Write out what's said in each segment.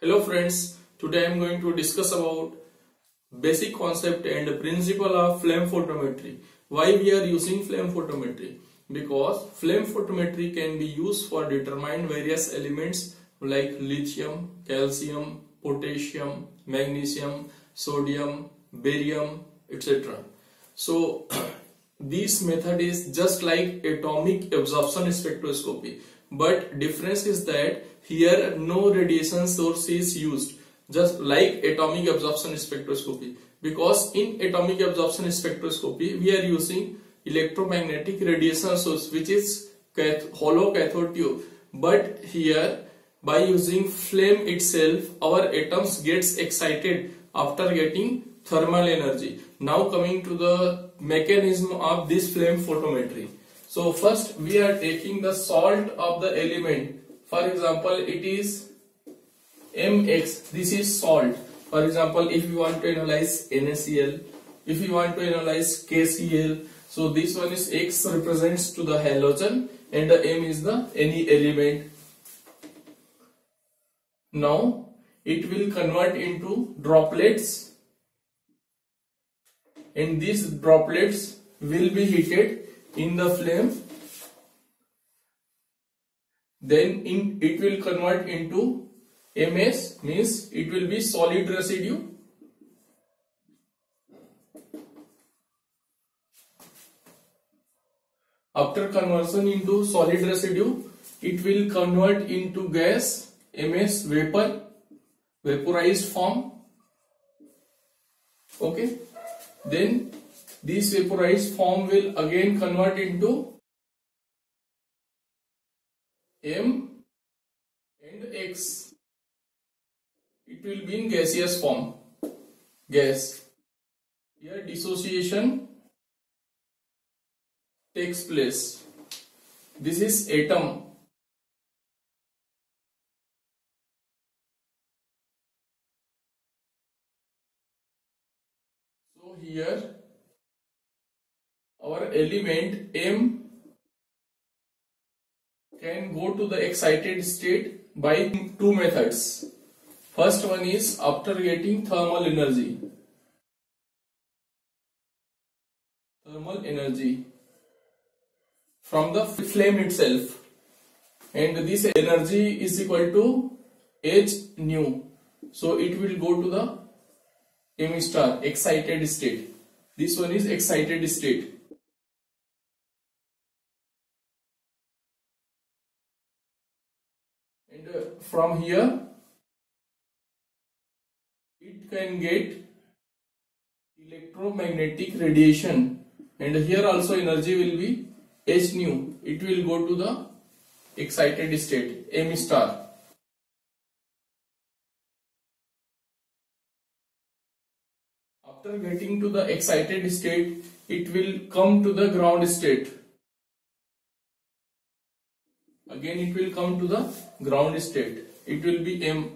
Hello friends, today I am going to discuss about basic concept and principle of flame photometry. Why we are using flame photometry? Because flame photometry can be used for determine various elements like lithium, calcium, potassium, magnesium, sodium, barium, etc. So this method is just like atomic absorption spectroscopy but difference is that here no radiation source is used. Just like atomic absorption spectroscopy. Because in atomic absorption spectroscopy we are using electromagnetic radiation source which is cath hollow cathode tube. But here by using flame itself our atoms gets excited after getting thermal energy. Now coming to the mechanism of this flame photometry so first we are taking the salt of the element. For example, it is mx. This is salt. For example, if you want to analyze NaCl, if you want to analyze KCl, so this one is X represents to the halogen and the M is the any element. Now it will convert into droplets and these droplets will be heated in the flame then in it will convert into ms means it will be solid residue. After conversion into solid residue it will convert into gas ms vapor vaporized form. Okay? Then this vaporized form will again convert into M and X. It will be in gaseous form. Gas. Here dissociation takes place. This is atom. So here element M can go to the excited state by two methods. First one is after getting thermal energy. Thermal energy from the flame itself and this energy is equal to h nu so it will go to the m star excited state this one is excited state and uh, from here it can get electromagnetic radiation. And here also energy will be h nu. It will go to the excited state m star. After getting to the excited state it will come to the ground state again it will come to the ground state. It will be m.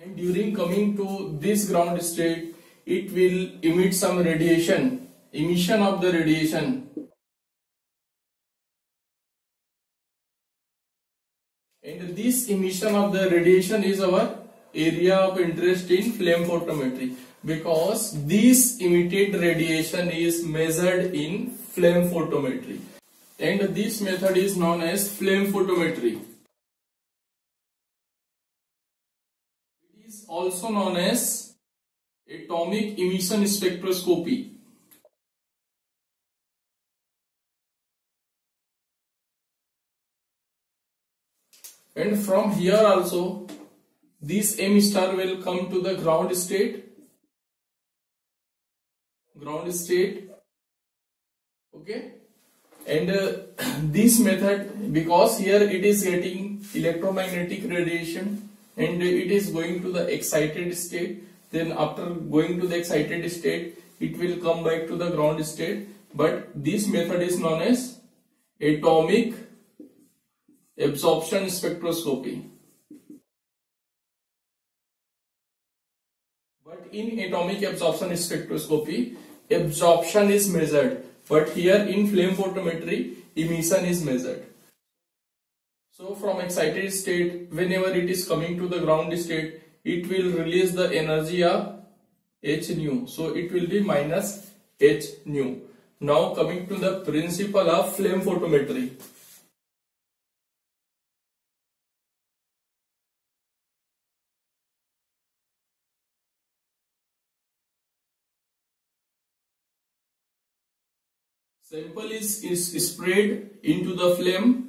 And during coming to this ground state it will emit some radiation emission of the radiation. And this emission of the radiation is our area of interest in flame photometry. Because this emitted radiation is measured in flame photometry and this method is known as flame photometry. It is also known as atomic emission spectroscopy. And from here also this M star will come to the ground state ground state okay? And uh, this method because here it is getting electromagnetic radiation and it is going to the excited state then after going to the excited state it will come back to the ground state. But this method is known as atomic absorption spectroscopy. But in atomic absorption spectroscopy absorption is measured but here in flame photometry emission is measured So from excited state, whenever it is coming to the ground state, it will release the energy of h nu. So it will be minus h nu. Now coming to the principle of flame photometry. Sample is, is sprayed into the flame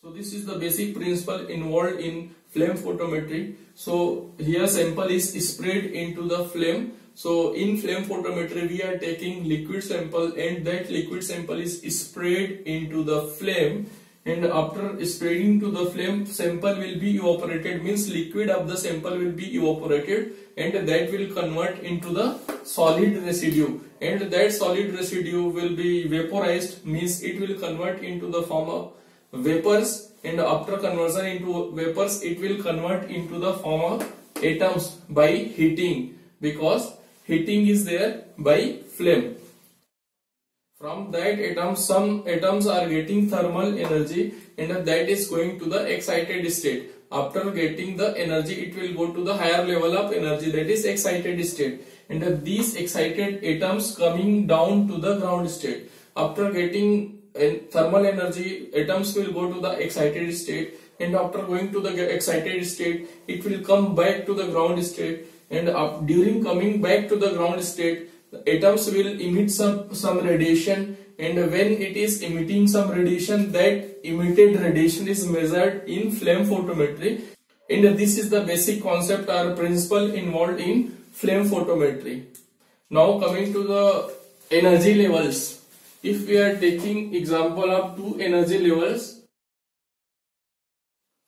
So this is the basic principle involved in flame photometry. So here sample is sprayed into the flame. So in flame photometry we are taking liquid sample and that liquid sample is sprayed into the flame and after spreading to the flame sample will be evaporated means liquid of the sample will be evaporated and that will convert into the solid residue and that solid residue will be vaporized means it will convert into the form of vapors and after conversion into vapors it will convert into the form of atoms by heating because heating is there by flame. From that atom some atoms are getting thermal energy and that is going to the excited state. After getting the energy it will go to the higher level of energy that is excited state. And these excited atoms coming down to the ground state after getting thermal energy atoms will go to the excited state. And after going to the excited state it will come back to the ground state. And up, during coming back to the ground state the atoms will emit some some radiation. And when it is emitting some radiation that emitted radiation is measured in flame photometry. And this is the basic concept or principle involved in flame photometry. Now coming to the energy levels if we are taking example of two energy levels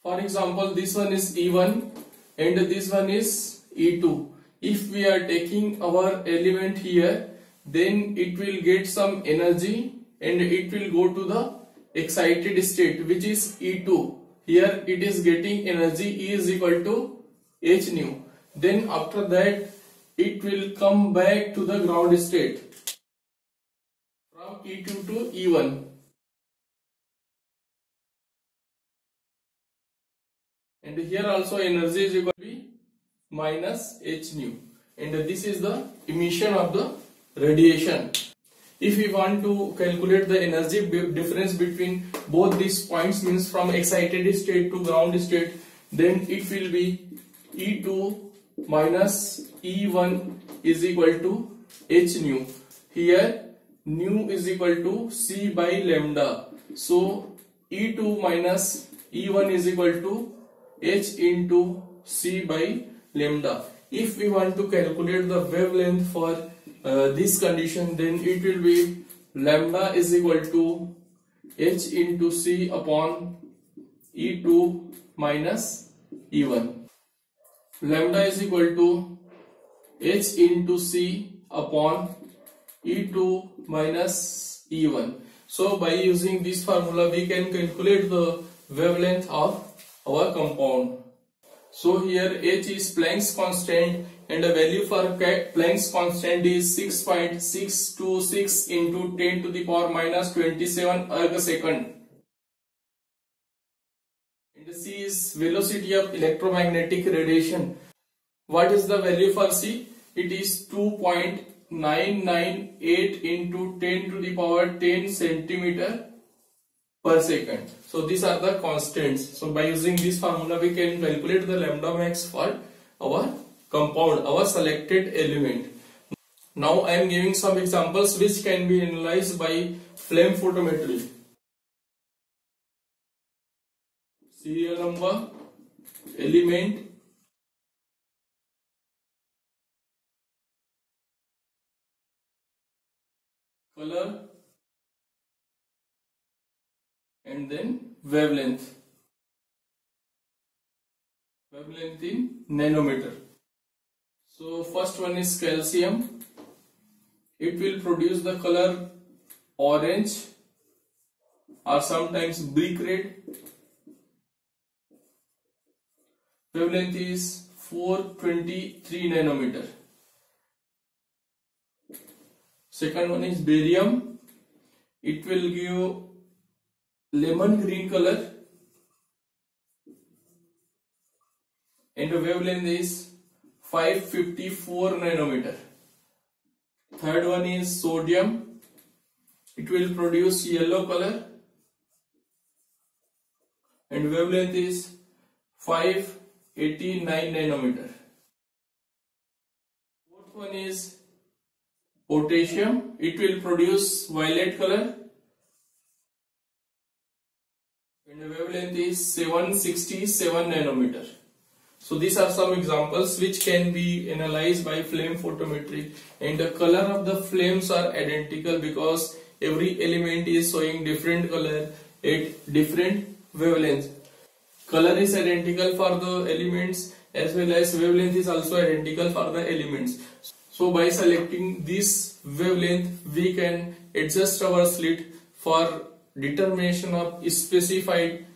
for example this one is E1 and this one is E2 if we are taking our element here then it will get some energy and it will go to the excited state which is E2 here it is getting energy E is equal to h nu. Then after that it will come back to the ground state E2 to E1. And here also energy is equal to be minus h nu. And this is the emission of the radiation. If we want to calculate the energy difference between both these points means from excited state to ground state then it will be E2 minus E1 is equal to h nu. Here nu is equal to c by lambda. So E2 minus E1 is equal to h into c by lambda. If we want to calculate the wavelength for uh, this condition then it will be lambda is equal to h into c upon E2 minus E1. Lambda is equal to h into c upon E2 minus E1. So by using this formula we can calculate the wavelength of our compound. So here H is Planck's constant and the value for Planck's constant is 6.626 into 10 to the power minus 27 erg second. And C is velocity of electromagnetic radiation. What is the value for C? It is 2. 998 into 10 to the power 10 centimeter per second. So these are the constants. So by using this formula we can calculate the lambda max for our compound, our selected element. Now I am giving some examples which can be analyzed by flame photometry. Serial number, element, color and then wavelength. Wavelength in nanometer. So first one is calcium. It will produce the color orange or sometimes brick red. Wavelength is 423 nanometer second one is barium. It will give lemon green color. And the wavelength is 554 nanometer. Third one is sodium. It will produce yellow color. And wavelength is 589 nanometer. Fourth one is potassium. It will produce violet color. And the wavelength is 767 nanometer. So these are some examples which can be analyzed by flame photometry. And the color of the flames are identical because every element is showing different color at different wavelengths. Color is identical for the elements as well as wavelength is also identical for the elements so by selecting this wavelength, we can adjust our slit for determination of specified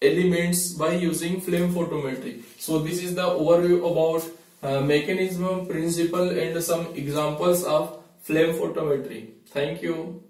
elements by using flame photometry. So this is the overview about uh, mechanism, principle and some examples of flame photometry. Thank you.